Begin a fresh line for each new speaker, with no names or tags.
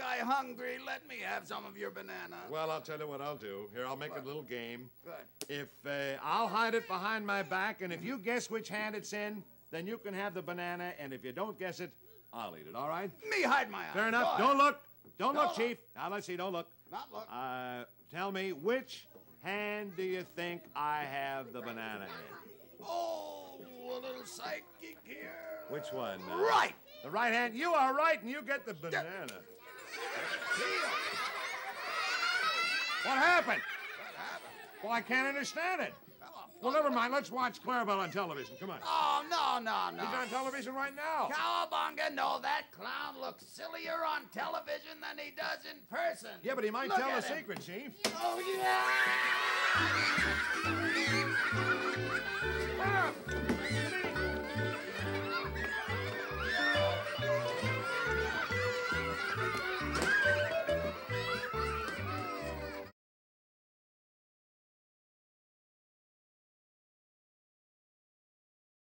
I hungry. Let me have some of your banana.
Well, I'll tell you what I'll do. Here, I'll make a little game.
Good.
If uh, I'll hide it behind my back, and if you guess which hand it's in, then you can have the banana. And if you don't guess it, I'll eat it. All right?
Me hide my eyes.
Fair enough. Don't look. Don't,
Don't
look,
look.
Chief. Now let's see. Don't look.
Not look.
Uh, tell me which hand do you think I have the banana in?
Oh, a little psychic here.
Which one? uh,
Right.
The right hand. You are right, and you get the banana. What happened?
What happened?
Well, I can't understand it. Well, never mind. Let's watch Clarabelle on television. Come on.
Oh, no, no, no.
He's on television right now.
Cowabunga, no, that clown looks sillier on television than he does in person.
Yeah, but he might
Look
tell a
him.
secret, Chief.
Oh, yeah!
Ah!